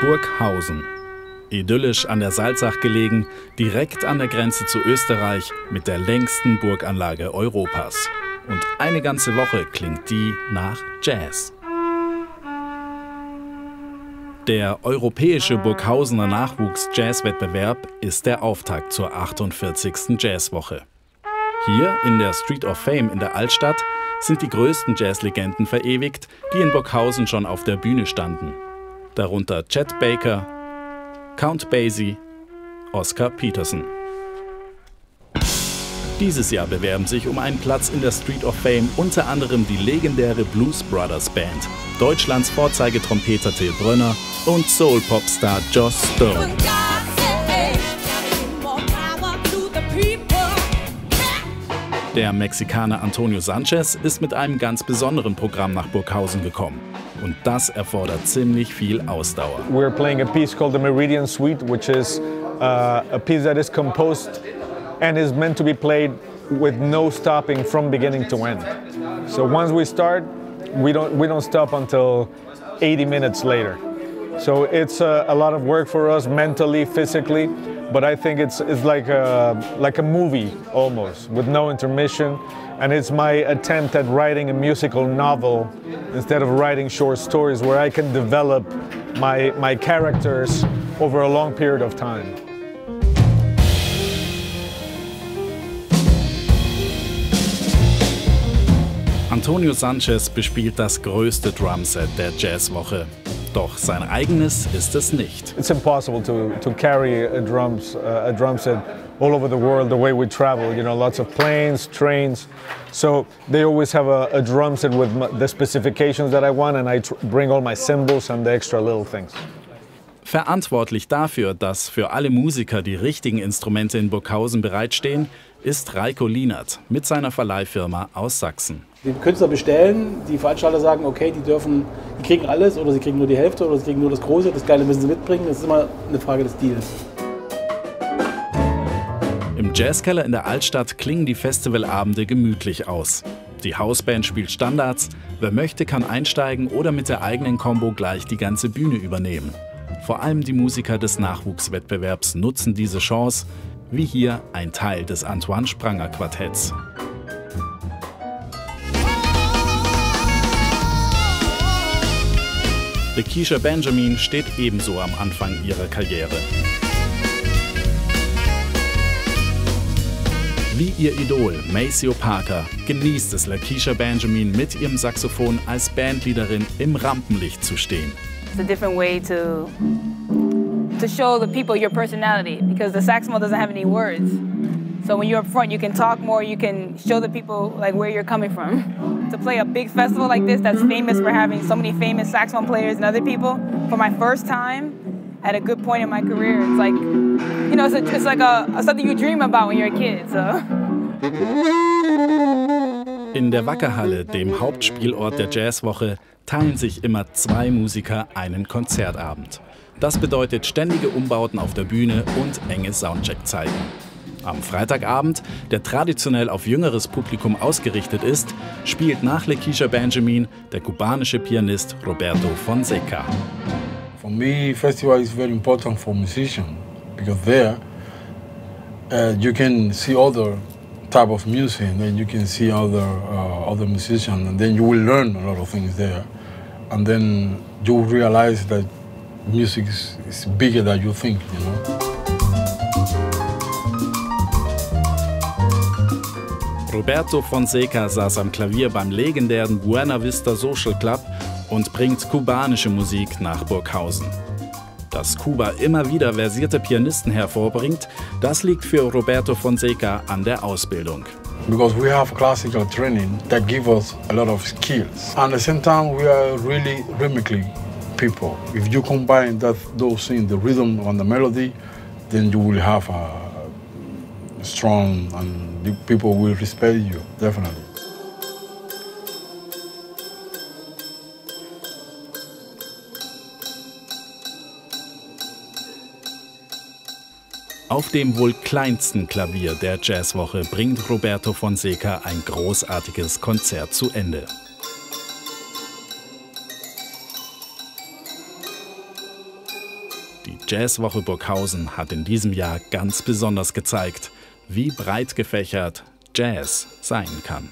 Burghausen. Idyllisch an der Salzach gelegen, direkt an der Grenze zu Österreich mit der längsten Burganlage Europas. Und eine ganze Woche klingt die nach Jazz. Der europäische Burghausener Nachwuchs-Jazz-Wettbewerb ist der Auftakt zur 48. Jazzwoche. Hier in der Street of Fame in der Altstadt sind die größten Jazzlegenden verewigt, die in Burghausen schon auf der Bühne standen. Darunter Chet Baker, Count Basie, Oscar Peterson. Dieses Jahr bewerben sich um einen Platz in der Street of Fame unter anderem die legendäre Blues Brothers Band, Deutschlands Vorzeigetrompeter Till Brönner und Soul-Popstar Joss Stone. Der Mexikaner Antonio Sanchez ist mit einem ganz besonderen Programm nach Burghausen gekommen. Und das erfordert ziemlich viel Ausdauer. We're playing a piece called the Meridian Suite, which is uh, a piece that is composed and is meant to be played with no stopping from beginning to end. So once we start, we don't we don't stop until 80 minutes later. So it's a, a lot of work for us mentally, physically, but I think it's, it's like, a, like a movie almost with no intermission. And it's my attempt at writing a musical novel instead of writing short stories where I can develop my, my characters over a long period of time. Antonio Sanchez bespielt das größte Drumset der Jazzwoche. Doch sein eigenes ist es nicht. It's impossible to, to carry a, drums, uh, a drum set all over the world the way we travel. You know, lots of planes, trains. So they always have a, a drum set with the specifications that I want and I bring all my cymbals and the extra little things. Verantwortlich dafür, dass für alle Musiker die richtigen Instrumente in Burghausen bereitstehen, ist Reiko Lienert mit seiner Verleihfirma aus Sachsen. Die Künstler bestellen, die Veranstalter sagen, okay, die dürfen, die kriegen alles oder sie kriegen nur die Hälfte oder sie kriegen nur das Große, das Geile müssen sie mitbringen. Das ist immer eine Frage des Deals. Im Jazzkeller in der Altstadt klingen die Festivalabende gemütlich aus. Die Hausband spielt Standards, wer möchte kann einsteigen oder mit der eigenen Combo gleich die ganze Bühne übernehmen. Vor allem die Musiker des Nachwuchswettbewerbs nutzen diese Chance, wie hier ein Teil des Antoine Spranger Quartetts. Lakeisha Benjamin steht ebenso am Anfang ihrer Karriere. Wie ihr Idol Maceo Parker genießt es Lakeisha Benjamin mit ihrem Saxophon als Bandleaderin im Rampenlicht zu stehen. It's a different way to to show the people your personality because the saxophone doesn't have any words. So when you're up front, you can talk more, you can show the people like where you're coming from. To play a big festival like this that's famous for having so many famous saxophone players and other people, for my first time at a good point in my career, it's like, you know, it's, a, it's like a, a, something you dream about when you're a kid. So. In der Wackerhalle, dem Hauptspielort der Jazzwoche, teilen sich immer zwei Musiker einen Konzertabend. Das bedeutet ständige Umbauten auf der Bühne und enge Soundcheck-Zeiten. Am Freitagabend, der traditionell auf jüngeres Publikum ausgerichtet ist, spielt nach Lakeisha Benjamin der kubanische Pianist Roberto Fonseca. For me, festival is very important for musicians because there uh, you can see other type of music and you can see other uh, other musicians and then you will learn a lot of things there and then you realize that music is, is bigger than you think, you know. Roberto Fonseca saß am Klavier beim legendären Buena Vista Social Club und bringt kubanische Musik nach Burghausen. Dass Kuba immer wieder versierte Pianisten hervorbringt, das liegt für Roberto Fonseca an der Ausbildung. Because we have classical training that give us a lot of skills. And at the same time, we are really rhythmically people. If you combine that, those things, the rhythm and the melody, then you will have a strong and people will respect you, definitely. Auf dem wohl kleinsten Klavier der Jazzwoche bringt Roberto Fonseca ein großartiges Konzert zu Ende. Jazzwoche Burghausen hat in diesem Jahr ganz besonders gezeigt, wie breit gefächert Jazz sein kann.